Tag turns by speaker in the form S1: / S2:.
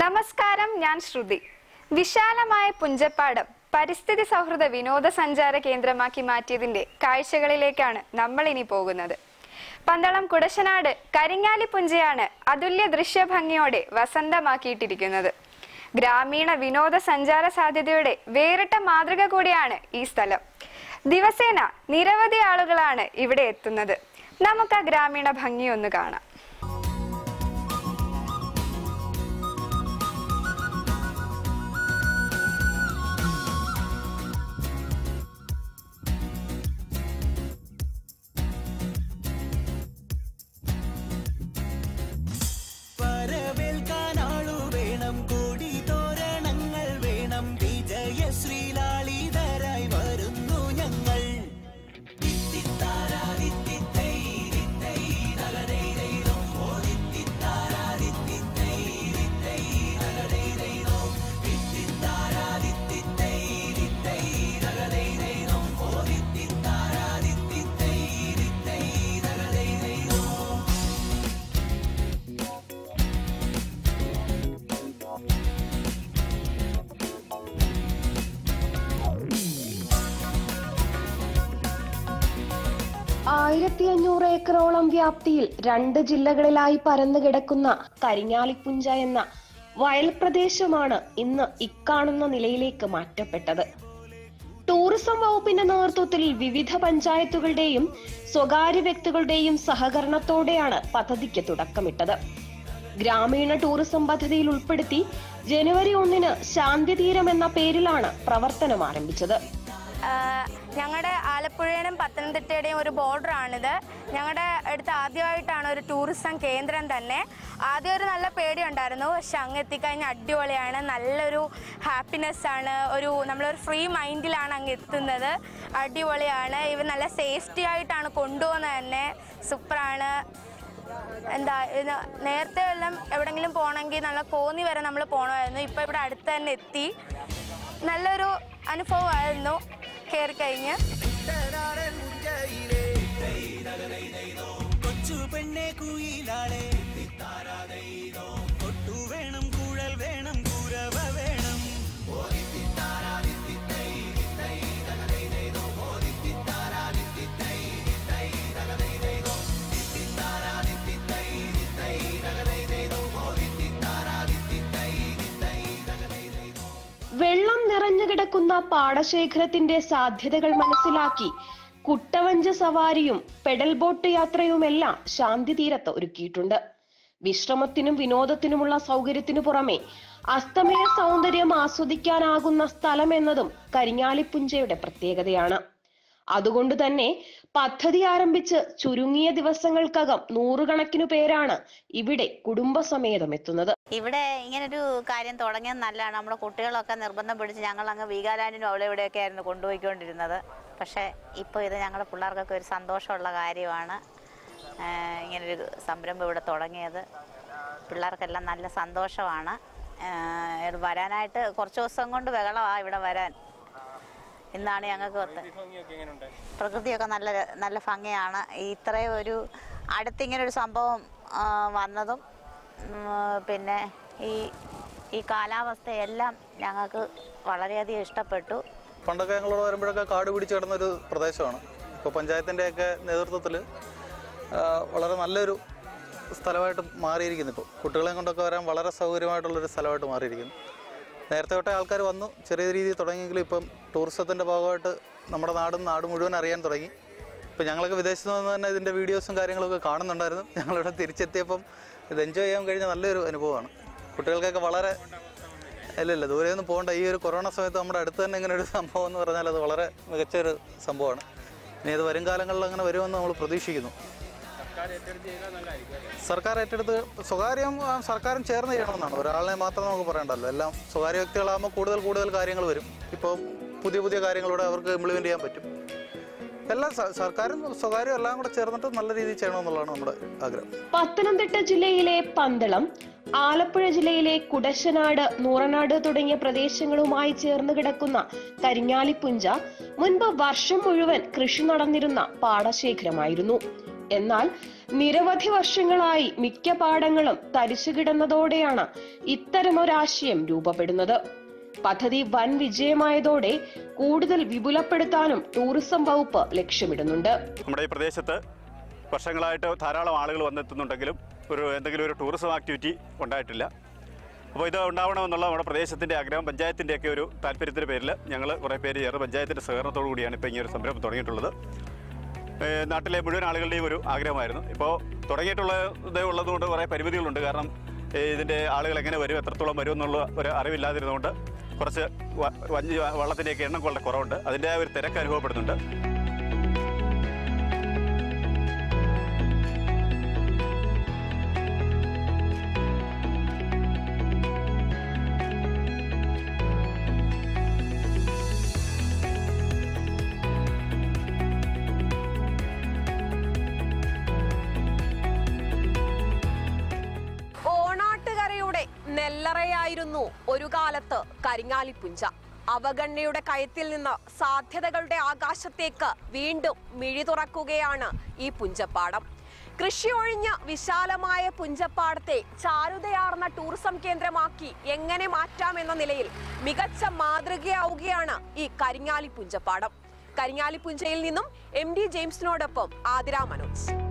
S1: നമസ്കാരം ഞാൻ ശ്രുതി. വിശാലമായ പുഞ്ചപ്പാടം പരിസ്ഥിതി സൗഹൃദ വിനോദസഞ്ചാര കേന്ദ്രമാക്കി മാറ്റിയതിന്റെ കാഴ്ചകളിലേക്കാണ് നമ്മൾ ഇനി പോകുന്നത്. പന്തളം കുടശനാട് കരിങ്ങാലി പുഞ്ചയാണ് അതുല്യ ദൃശ്യഭംഗിയോടെ വസന്തമാക്കിയിട്ടിരിക്കുന്നത്. ഗ്രാമീണ വിനോദസഞ്ചാര സാധ്യതയുടെ വേറിട്ട മാതൃക കൂടിയാണ് ഈ സ്ഥലം. ദിവസേന നിരവധി ആളുകളാണ് ഇവിടെ എത്തുന്നത്. നമുക്ക് ആ ഗ്രാമീണ ഭംഗി ഒന്ന് കാണാം.
S2: ആയിരത്തി അഞ്ഞൂറ് ഏക്കറോളം വ്യാപ്തിയിൽ രണ്ട് ജില്ലകളിലായി പരന്നു കിടക്കുന്ന കരിങ്ങാലിപ്പുഞ്ച എന്ന വയൽ പ്രദേശമാണ് ഇന്ന് ഇക്കാണുന്ന നിലയിലേക്ക് മാറ്റപ്പെട്ടത്. ടൂറിസം വകുപ്പിന്റെ നേതൃത്വത്തിൽ വിവിധ പഞ്ചായത്തുകളുടെയും സ്വകാര്യ വ്യക്തികളുടെയും സഹകരണത്തോടെയാണ് പദ്ധതിക്ക് തുടക്കമിട്ടത്. ഗ്രാമീണ ടൂറിസം പദ്ധതിയിൽ ഉൾപ്പെടുത്തി ജനുവരി ഒന്നിന് ശാന്തിതീരം എന്ന പേരിലാണ് പ്രവർത്തനം ആരംഭിച്ചത്.
S3: ഞങ്ങളുടെ ആലപ്പുഴയുടെയും പത്തനംതിട്ടയുടെയും ഒരു ബോർഡറാണിത്. ഞങ്ങളുടെ അടുത്ത് ആദ്യമായിട്ടാണ് ഒരു ടൂറിസം കേന്ദ്രം തന്നെ. ആദ്യം ഒരു നല്ല പേടിയുണ്ടായിരുന്നു. പക്ഷെ അങ്ങ് എത്തിക്കഴിഞ്ഞാൽ അടിപൊളിയാണ്. നല്ലൊരു ഹാപ്പിനെസ് ആണ് ഒരു നമ്മളൊരു ഫ്രീ മൈൻഡിലാണ് അങ്ങ് എത്തുന്നത് അടിപൊളിയാണ്. ഇവർ നല്ല സേഫ്റ്റി ആയിട്ടാണ് കൊണ്ടുപോകുന്നത് തന്നെ. സൂപ്പറാണ്. എന്താ നേരത്തെ എല്ലാം എവിടെങ്കിലും പോകണമെങ്കിൽ നല്ല കോന്നി വരെ നമ്മൾ പോകണമായിരുന്നു. ഇപ്പോൾ ഇവിടെ അടുത്ത് തന്നെ എത്തി. നല്ലൊരു അനുഭവമായിരുന്നു. കയറി കഴിഞ്ഞ്
S2: വെള്ളം നിറഞ്ഞു കിടക്കുന്ന പാടശേഖരത്തിന്റെ സാധ്യതകൾ മനസ്സിലാക്കി കുട്ടവഞ്ച സവാരിയും പെഡൽ ബോട്ട് യാത്രയുമെല്ലാം ശാന്തി തീരത്ത് ഒരുക്കിയിട്ടുണ്ട്. വിശ്രമത്തിനും വിനോദത്തിനുമുള്ള സൗകര്യത്തിനു പുറമെ അസ്തമയ സൗന്ദര്യം ആസ്വദിക്കാനാകുന്ന സ്ഥലം എന്നതും കരിങ്ങാലിപ്പുഞ്ചയുടെ പ്രത്യേകതയാണ്. അതുകൊണ്ട് തന്നെ പദ്ധതി ആരംഭിച്ച് ചുരുങ്ങിയ ദിവസങ്ങൾക്കകം നൂറുകണക്കിനു പേരാണ് ഇവിടെ കുടുംബസമേതം എത്തുന്നത്.
S4: ഇവിടെ ഇങ്ങനൊരു കാര്യം തുടങ്ങിയത് നല്ലതാണ്. നമ്മുടെ കുട്ടികളൊക്കെ നിർബന്ധം പിടിച്ച് ഞങ്ങൾ അങ്ങ് വീഗാലാൻഡിനും അവിടെ ഇവിടെയൊക്കെ ആയിരുന്നു കൊണ്ടുപോയിക്കൊണ്ടിരുന്നത്. പക്ഷേ ഇപ്പോൾ ഇത് ഞങ്ങളുടെ പിള്ളേർക്കൊക്കെ ഒരു സന്തോഷമുള്ള കാര്യമാണ്. ഇങ്ങനൊരു സംരംഭം ഇവിടെ തുടങ്ങിയത്. പിള്ളേർക്കെല്ലാം നല്ല സന്തോഷമാണ്. വരാനായിട്ട് കുറച്ച് ദിവസം കൊണ്ട് ബഹളമാണ് ഇവിടെ വരാൻ. ഇന്നാണ് ഞങ്ങൾക്ക് ഒത്ത് പ്രകൃതിയൊക്കെ നല്ല നല്ല ഭംഗിയാണ്. ഈ ഇത്രയും ഒരു അടുത്തിങ്ങനെ ഒരു സംഭവം വന്നതും ഉം, പിന്നെ ഈ ഈ കാലാവസ്ഥയെല്ലാം ഞങ്ങൾക്ക് വളരെയധികം ഇഷ്ടപ്പെട്ടു.
S5: പണ്ടൊക്കെ ഞങ്ങളോട് വരുമ്പോഴൊക്കെ കാട് പിടിച്ച് കിടന്നൊരു പ്രദേശമാണ്. ഇപ്പോൾ പഞ്ചായത്തിന്റെയൊക്കെ നേതൃത്വത്തിൽ വളരെ നല്ലൊരു സ്ഥലമായിട്ട് മാറിയിരിക്കുന്നു ഇപ്പോൾ കുട്ടികളെയും കൊണ്ടൊക്കെ വരാൻ വളരെ സൗകര്യമായിട്ടുള്ളൊരു സ്ഥലമായിട്ട് മാറിയിരിക്കുന്നു. നേരത്തെ തൊട്ടേ ആൾക്കാർ വന്നു. ചെറിയ രീതിയിൽ തുടങ്ങിയെങ്കിലും ഇപ്പം ടൂറിസത്തിന്റെ ഭാഗമായിട്ട് നമ്മുടെ നാടും നാട് മുഴുവൻ അറിയാൻ തുടങ്ങി. ഇപ്പം ഞങ്ങളൊക്കെ വിദേശത്ത് നിന്ന് തന്നെ ഇതിന്റെ വീഡിയോസും കാര്യങ്ങളൊക്കെ കാണുന്നുണ്ടായിരുന്നു. ഞങ്ങളിവിടെ തിരിച്ചെത്തിയപ്പം ഇത് എൻജോയ് ചെയ്യാൻ കഴിഞ്ഞ നല്ലൊരു അനുഭവമാണ്. കുട്ടികൾക്കൊക്കെ വളരെ ഇല്ല ഇല്ല പോകേണ്ട. ഈ ഒരു കൊറോണ സമയത്ത് നമ്മുടെ അടുത്ത് തന്നെ ഇങ്ങനെ ഒരു സംഭവം എന്ന് പറഞ്ഞാൽ അത് വളരെ മികച്ചൊരു സംഭവമാണ്. ഇനി അത് വരും കാലങ്ങളിൽ അങ്ങനെ വരുമെന്ന് നമ്മൾ പ്രതീക്ഷിക്കുന്നു. സർക്കാർ ഏറ്റെടുത്ത് സ്വകാര്യം സർക്കാരും ചേർന്ന് ചെയ്യണമെന്നാണ്. ഒരാളിനെ മാത്രം നമുക്ക് പറയണ്ടല്ലോ എല്ലാം സ്വകാര്യ വ്യക്തികളാകുമ്പോൾ കൂടുതൽ കൂടുതൽ കാര്യങ്ങൾ വരും. ഇപ്പോൾ പുതിയ പുതിയ കാര്യങ്ങളിലൂടെ അവർക്ക് ഇംപ്ലിമെന്റ് ചെയ്യാൻ പറ്റും. എല്ലാം സർക്കാരും സ്വകാര്യം എല്ലാം കൂടെ ചേർന്നിട്ട് നല്ല രീതിയിൽ ചെയ്യണമെന്നുള്ളതാണ് നമ്മുടെ ആഗ്രഹം.
S2: പത്തനംതിട്ട ജില്ലയിലെ പന്തളം ആലപ്പുഴ ജില്ലയിലെ കുടശനാട് നൂറനാട് തുടങ്ങിയ പ്രദേശങ്ങളുമായി ചേർന്ന് കിടക്കുന്ന കരിങ്ങാലിപ്പുഞ്ച മുൻപ് വർഷം മുഴുവൻ കൃഷി നടന്നിരുന്ന പാടശേഖരമായിരുന്നു. എന്നാൽ നിരവധി വർഷങ്ങളായി മിക്ക പാടങ്ങളും തരിച്ചു കിടന്നതോടെയാണ് ഇത്തരമൊരാശയം രൂപപ്പെടുന്നത്. പദ്ധതി വൻ വിജയമായതോടെ കൂടുതൽ വിപുലപ്പെടുത്താനും ടൂറിസം വകുപ്പ് ലക്ഷ്യമിടുന്നുണ്ട്.
S6: നമ്മുടെ ഈ പ്രദേശത്ത് വർഷങ്ങളായിട്ട് ധാരാളം ആളുകൾ വന്നെത്തുന്നുണ്ടെങ്കിലും ഒരു എന്തെങ്കിലും ഒരു ടൂറിസം ആക്ടിവിറ്റി ഉണ്ടായിട്ടില്ല. അപ്പോൾ ഇത് ഉണ്ടാവണമെന്നുള്ള നമ്മുടെ പ്രദേശത്തിന്റെ ആഗ്രഹം പഞ്ചായത്തിന്റെയൊക്കെ ഒരു താല്പര്യത്തിന്റെ പേരിൽ ഞങ്ങൾ കുറേ പേര് ചേർന്ന് പഞ്ചായത്തിന്റെ സഹകരണത്തോടു കൂടിയാണ് ഇപ്പോൾ ഈ ഒരു സംരംഭം തുടങ്ങിയിട്ടുള്ളത്. നാട്ടിലെ മുഴുവൻ ആളുകളുടെയും ഒരു ആഗ്രഹമായിരുന്നു. ഇപ്പോൾ തുടങ്ങിയിട്ടുള്ളത് ഉള്ളതുകൊണ്ട് കുറേ പരിമിതികളുണ്ട്. കാരണം ഇതിന്റെ ആളുകൾ എങ്ങനെ വരും എത്രത്തോളം വരും എന്നുള്ള ഒരു അറിവില്ലാതിരുന്നതുകൊണ്ട് കുറച്ച് വഞ്ചി വള്ളത്തിന്റെയൊക്കെ എണ്ണം വളരെ കുറവുണ്ട്. അതിന്റെ ഒരു തിരക്ക് അനുഭവപ്പെടുന്നുണ്ട്.
S7: ഓണാട്ടുകരയുടെ നെല്ലറയായിരുന്നു ഒരു കാലത്ത് കരിങ്ങാലിപ്പുഞ്ച. അവഗണനയുടെ കയത്തിൽ നിന്ന് സാധ്യതകളുടെ ആകാശത്തേക്ക് വീണ്ടും മിഴി തുറക്കുകയാണ് ഈ പുഞ്ചപ്പാടം. കൃഷി ഒഴിഞ്ഞ് വിശാലമായ പുഞ്ചപ്പാടത്തെ ചാരുതയാർന്ന ടൂറിസം കേന്ദ്രമാക്കി എങ്ങനെ മാറ്റാമെന്ന നിലയിൽ മികച്ച മാതൃകയാവുകയാണ് ഈ കരിങ്ങാലി പുഞ്ചപ്പാടം കരിങ്ങാലി പുഞ്ചയിൽ നിന്നും എം ഡി ജെയിംസിനോടൊപ്പം ആതിര മനോജ്.